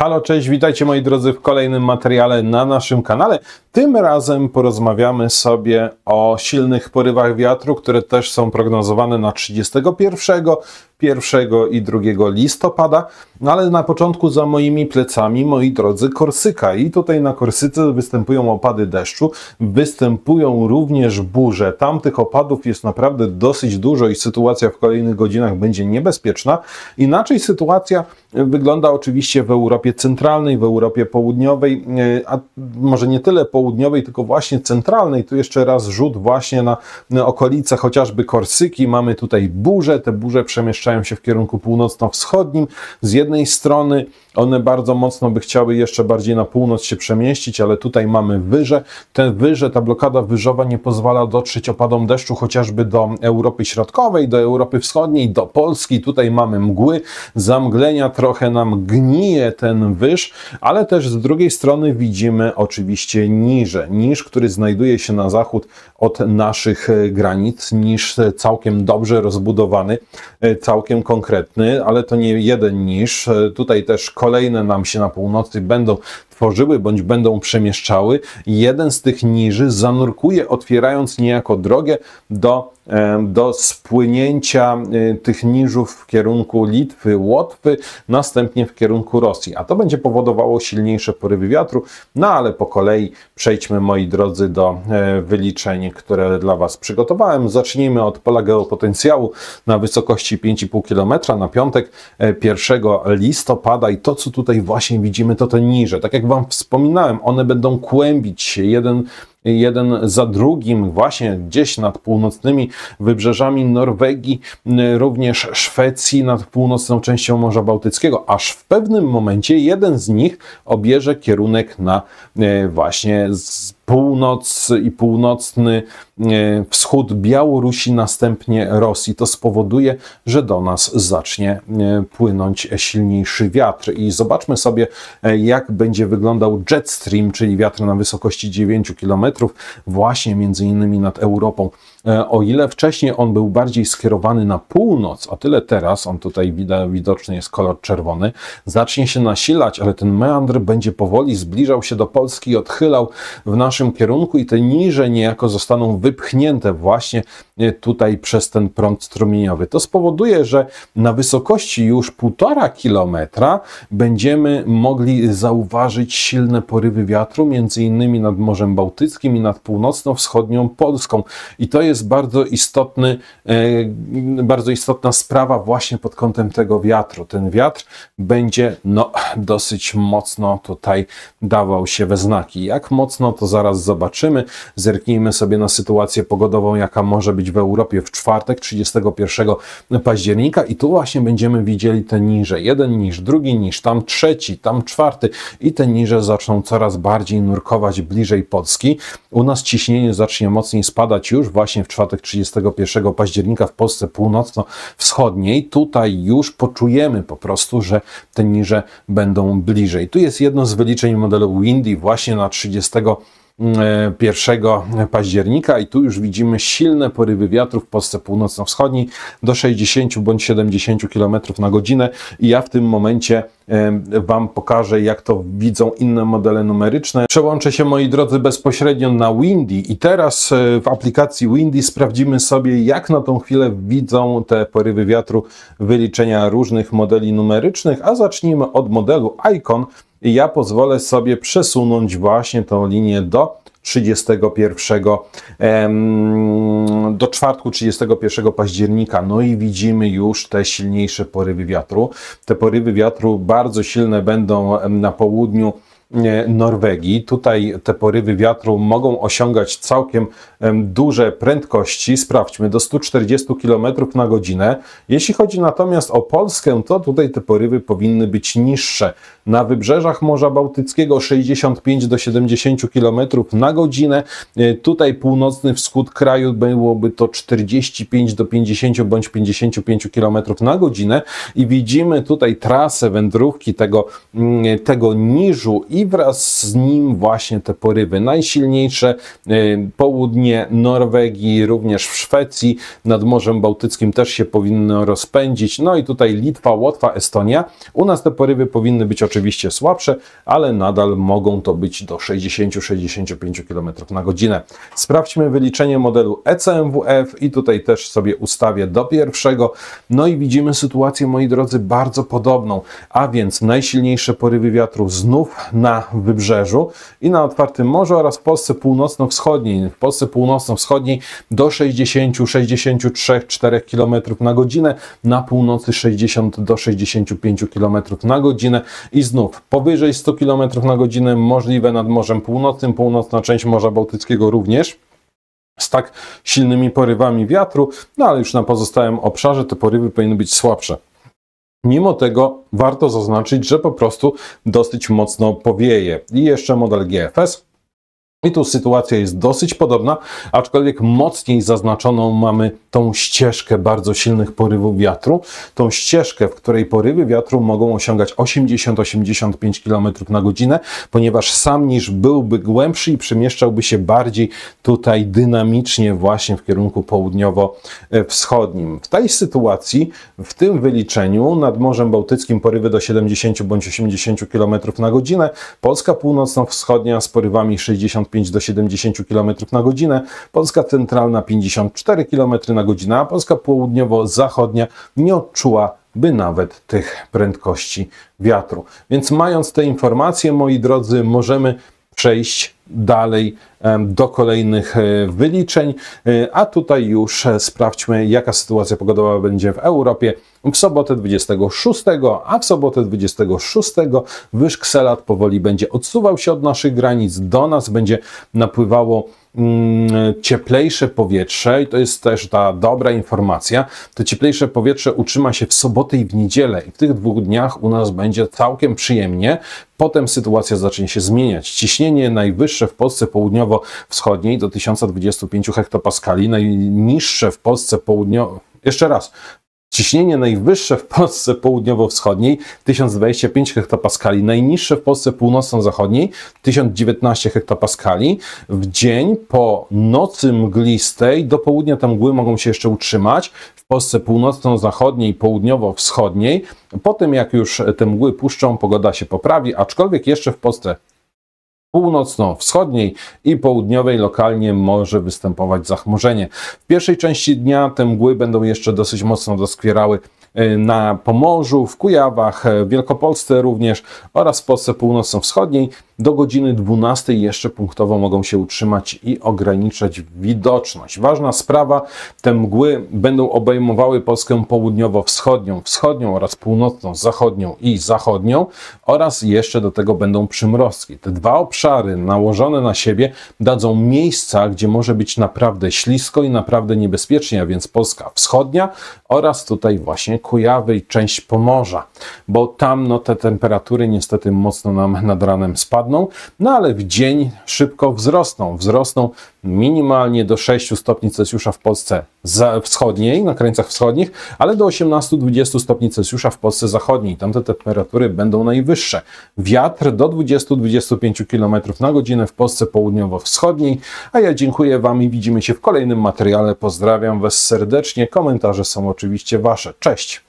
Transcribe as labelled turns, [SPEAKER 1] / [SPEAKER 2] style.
[SPEAKER 1] Halo, cześć, witajcie moi drodzy w kolejnym materiale na naszym kanale. Tym razem porozmawiamy sobie o silnych porywach wiatru, które też są prognozowane na 31, 1 i 2 listopada, no ale na początku za moimi plecami, moi drodzy, Korsyka. I tutaj na Korsyce występują opady deszczu, występują również burze. Tam tych opadów jest naprawdę dosyć dużo i sytuacja w kolejnych godzinach będzie niebezpieczna. Inaczej sytuacja wygląda oczywiście w Europie Centralnej, w Europie Południowej, a może nie tyle południowej, tylko właśnie centralnej. Tu jeszcze raz rzut właśnie na okolice chociażby Korsyki. Mamy tutaj burze, te burze przemieszczają się w kierunku północno-wschodnim. Z jednej strony one bardzo mocno by chciały jeszcze bardziej na północ się przemieścić, ale tutaj mamy wyże. Te wyże, ta blokada wyżowa nie pozwala dotrzeć opadom deszczu chociażby do Europy Środkowej, do Europy Wschodniej, do Polski. Tutaj mamy mgły, zamglenia, trochę nam gnije ten wyż, ale też z drugiej strony widzimy oczywiście niże. Niż, który znajduje się na zachód od naszych e, granic, niż całkiem dobrze rozbudowany, e, całkiem konkretny, ale to nie jeden niż. E, tutaj też kolejne nam się na północy będą tworzyły bądź będą przemieszczały. Jeden z tych niży zanurkuje, otwierając niejako drogę do, do spłynięcia e, tych niżów w kierunku Litwy, Łotwy, następnie w kierunku Rosji. A to będzie powodowało silniejsze porywy wiatru. No ale po kolei przejdźmy, moi drodzy, do e, wyliczeń, które dla Was przygotowałem. Zacznijmy od pola geopotencjału na wysokości 5,5 km na piątek 1 e, listopada i to, co tutaj właśnie widzimy, to te niże. Tak jak Wam wspominałem, one będą kłębić się jeden jeden za drugim, właśnie gdzieś nad północnymi wybrzeżami Norwegii, również Szwecji, nad północną częścią Morza Bałtyckiego, aż w pewnym momencie jeden z nich obierze kierunek na e, właśnie północ i północny e, wschód Białorusi, następnie Rosji. To spowoduje, że do nas zacznie e, płynąć silniejszy wiatr. I zobaczmy sobie, jak będzie wyglądał jet stream, czyli wiatr na wysokości 9 km, właśnie między innymi nad Europą. E, o ile wcześniej on był bardziej skierowany na północ, o tyle teraz, on tutaj widoczny jest kolor czerwony, zacznie się nasilać, ale ten meandr będzie powoli zbliżał się do Polski i odchylał w naszym kierunku i te niże niejako zostaną wypchnięte właśnie e, tutaj przez ten prąd strumieniowy. To spowoduje, że na wysokości już półtora kilometra będziemy mogli zauważyć silne porywy wiatru, między innymi nad Morzem Bałtyckim i nad północno-wschodnią Polską. I to jest jest bardzo istotny, e, bardzo istotna sprawa właśnie pod kątem tego wiatru. Ten wiatr będzie no, dosyć mocno tutaj dawał się we znaki. Jak mocno, to zaraz zobaczymy. Zerknijmy sobie na sytuację pogodową, jaka może być w Europie w czwartek, 31 października i tu właśnie będziemy widzieli te niże. Jeden niż, drugi niż, tam trzeci, tam czwarty i te niże zaczną coraz bardziej nurkować bliżej Polski. U nas ciśnienie zacznie mocniej spadać już właśnie w czwartek 31 października w Polsce północno-wschodniej. Tutaj już poczujemy po prostu, że te niże będą bliżej. Tu jest jedno z wyliczeń modelu Windy właśnie na 30 1 października i tu już widzimy silne porywy wiatru w Polsce północno-wschodniej do 60 bądź 70 km na godzinę i ja w tym momencie Wam pokażę, jak to widzą inne modele numeryczne. Przełączę się, moi drodzy, bezpośrednio na Windy i teraz e, w aplikacji Windy sprawdzimy sobie, jak na tą chwilę widzą te porywy wiatru wyliczenia różnych modeli numerycznych, a zacznijmy od modelu Icon, i ja pozwolę sobie przesunąć właśnie tą linię do 31 do czwartku 31 października. No i widzimy już te silniejsze porywy wiatru. Te porywy wiatru bardzo silne będą na południu Norwegii. Tutaj te porywy wiatru mogą osiągać całkiem duże prędkości. Sprawdźmy, do 140 km na godzinę. Jeśli chodzi natomiast o Polskę, to tutaj te porywy powinny być niższe. Na wybrzeżach Morza Bałtyckiego 65 do 70 km na godzinę. E, tutaj północny wschód kraju byłoby to 45 do 50 bądź 55 km na godzinę. I widzimy tutaj trasę wędrówki tego, mm, tego niżu i i wraz z nim właśnie te porywy najsilniejsze, y, południe Norwegii, również w Szwecji, nad Morzem Bałtyckim też się powinno rozpędzić, no i tutaj Litwa, Łotwa, Estonia. U nas te porywy powinny być oczywiście słabsze, ale nadal mogą to być do 60-65 km na godzinę. Sprawdźmy wyliczenie modelu ECMWF i tutaj też sobie ustawię do pierwszego. No i widzimy sytuację, moi drodzy, bardzo podobną, a więc najsilniejsze porywy wiatru znów na wybrzeżu i na otwartym morzu oraz w Polsce północno-wschodniej. W Polsce północno-wschodniej do 60-63-4 km na godzinę, na północy 60 do 65 km na godzinę i znów powyżej 100 km na godzinę możliwe nad Morzem Północnym, północna część Morza Bałtyckiego również z tak silnymi porywami wiatru, no ale już na pozostałym obszarze te porywy powinny być słabsze. Mimo tego warto zaznaczyć, że po prostu dosyć mocno powieje. I jeszcze model GFS i tu sytuacja jest dosyć podobna, aczkolwiek mocniej zaznaczoną mamy tą ścieżkę bardzo silnych porywów wiatru, tą ścieżkę, w której porywy wiatru mogą osiągać 80-85 km na godzinę, ponieważ sam niż byłby głębszy i przemieszczałby się bardziej tutaj dynamicznie właśnie w kierunku południowo-wschodnim. W tej sytuacji, w tym wyliczeniu nad Morzem Bałtyckim porywy do 70 bądź 80 km na godzinę, Polska północno-wschodnia z porywami 60 65 do 70 km na godzinę, Polska centralna 54 km na godzinę, a Polska południowo-zachodnia nie odczułaby nawet tych prędkości wiatru. Więc mając te informacje, moi drodzy, możemy przejść dalej do kolejnych e, wyliczeń, e, a tutaj już e, sprawdźmy, jaka sytuacja pogodowa będzie w Europie w sobotę 26, a w sobotę 26 wyż Kselat powoli będzie odsuwał się od naszych granic, do nas będzie napływało mm, cieplejsze powietrze i to jest też ta dobra informacja. To cieplejsze powietrze utrzyma się w sobotę i w niedzielę i w tych dwóch dniach u nas będzie całkiem przyjemnie. Potem sytuacja zacznie się zmieniać. Ciśnienie najwyższe w Polsce południowo-wschodniej do 1025 hektopaskali, najniższe w Polsce południowo jeszcze raz, Ciśnienie najwyższe w Polsce południowo-wschodniej 1025 hektopaskali, najniższe w Polsce północno-zachodniej 1019 hektopaskali. W dzień po nocy mglistej do południa te mgły mogą się jeszcze utrzymać. W Polsce północno-zachodniej, południowo-wschodniej. Potem jak już te mgły puszczą, pogoda się poprawi, aczkolwiek jeszcze w Polsce północno-wschodniej i południowej lokalnie może występować zachmurzenie. W pierwszej części dnia te mgły będą jeszcze dosyć mocno doskwierały Y, na Pomorzu, w Kujawach, w Wielkopolsce również oraz w Polsce północno-wschodniej. Do godziny 12 jeszcze punktowo mogą się utrzymać i ograniczać widoczność. Ważna sprawa, te mgły będą obejmowały Polskę południowo-wschodnią, wschodnią oraz północno-zachodnią i zachodnią oraz jeszcze do tego będą przymrozki. Te dwa obszary nałożone na siebie dadzą miejsca, gdzie może być naprawdę ślisko i naprawdę niebezpiecznie, a więc Polska wschodnia oraz tutaj właśnie Kujawy i część Pomorza, bo tam no, te temperatury niestety mocno nam nad ranem spadną, no ale w dzień szybko wzrosną. Wzrosną minimalnie do 6 stopni Celsjusza w Polsce wschodniej, na krańcach wschodnich, ale do 18-20 stopni Celsjusza w Polsce zachodniej. Tam te temperatury będą najwyższe. Wiatr do 20-25 km na godzinę w Polsce południowo-wschodniej, a ja dziękuję Wam i widzimy się w kolejnym materiale. Pozdrawiam Was serdecznie. Komentarze są oczywiście Wasze. Cześć!